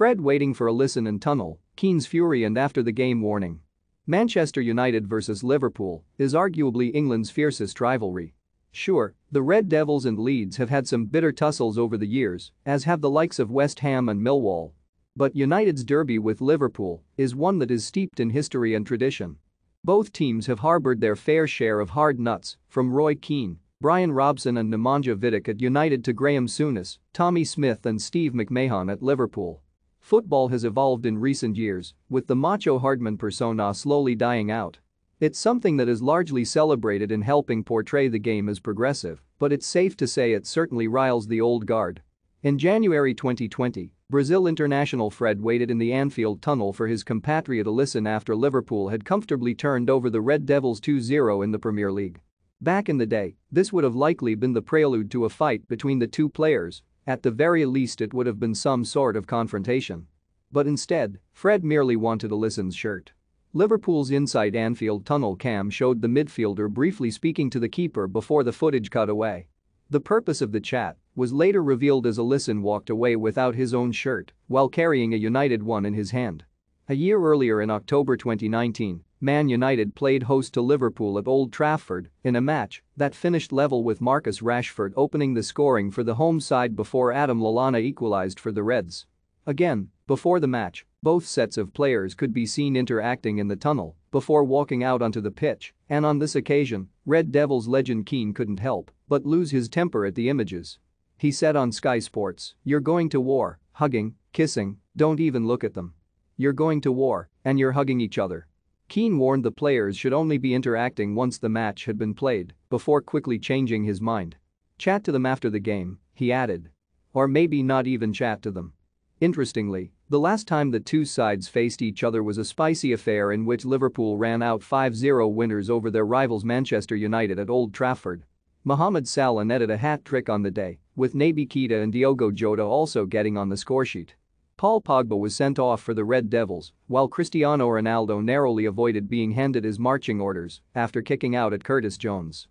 Fred waiting for Alisson and tunnel, Keane's fury and after the game warning. Manchester United vs Liverpool is arguably England's fiercest rivalry. Sure, the Red Devils and Leeds have had some bitter tussles over the years, as have the likes of West Ham and Millwall. But United's derby with Liverpool is one that is steeped in history and tradition. Both teams have harbored their fair share of hard nuts, from Roy Keane, Brian Robson and Nemanja Vidic at United to Graham Souness, Tommy Smith and Steve McMahon at Liverpool. Football has evolved in recent years, with the macho Hardman persona slowly dying out. It's something that is largely celebrated in helping portray the game as progressive, but it's safe to say it certainly riles the old guard. In January 2020, Brazil international Fred waited in the Anfield tunnel for his compatriot Alisson after Liverpool had comfortably turned over the Red Devils 2-0 in the Premier League. Back in the day, this would have likely been the prelude to a fight between the two players, at the very least it would have been some sort of confrontation. But instead, Fred merely wanted Alisson's shirt. Liverpool's inside Anfield tunnel cam showed the midfielder briefly speaking to the keeper before the footage cut away. The purpose of the chat was later revealed as Alisson walked away without his own shirt while carrying a United one in his hand. A year earlier in October 2019, Man United played host to Liverpool at Old Trafford in a match that finished level with Marcus Rashford opening the scoring for the home side before Adam Lallana equalised for the Reds. Again, before the match, both sets of players could be seen interacting in the tunnel before walking out onto the pitch, and on this occasion, Red Devils legend Keane couldn't help but lose his temper at the images. He said on Sky Sports, You're going to war, hugging, kissing, don't even look at them. You're going to war, and you're hugging each other. Keane warned the players should only be interacting once the match had been played, before quickly changing his mind. Chat to them after the game, he added. Or maybe not even chat to them. Interestingly, the last time the two sides faced each other was a spicy affair in which Liverpool ran out 5-0 winners over their rivals Manchester United at Old Trafford. Mohamed Salah netted a hat-trick on the day, with Naby Keita and Diogo Jota also getting on the scoresheet. Paul Pogba was sent off for the Red Devils, while Cristiano Ronaldo narrowly avoided being handed his marching orders after kicking out at Curtis Jones.